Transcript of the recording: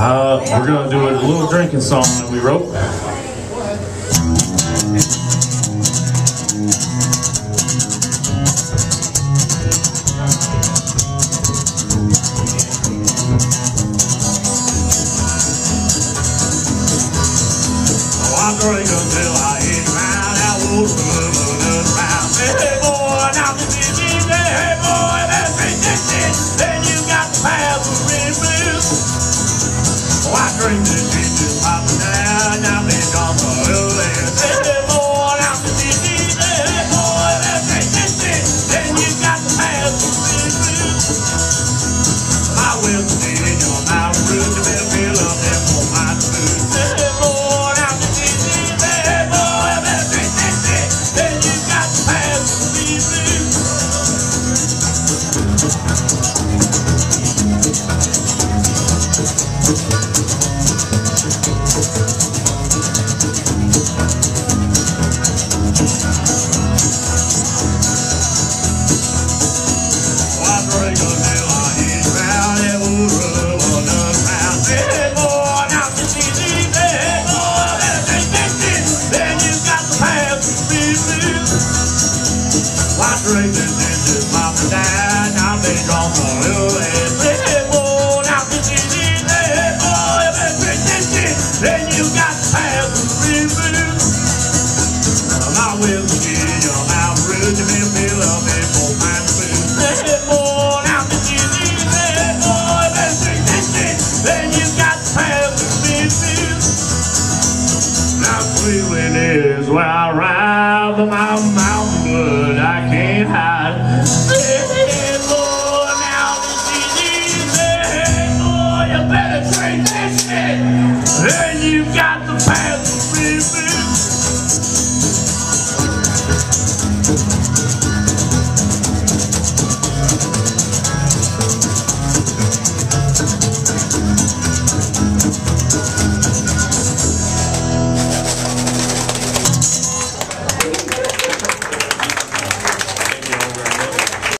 Uh, we're gonna do a little drinking song that we wrote. Oh, I drink until I hit round that wood round. I drink this shit less. Hey boy. Then you got the feeling is when I ride the mountain, mountain blood, I can't hide. Hey, boy, now boy, you better this shit. You got the path to be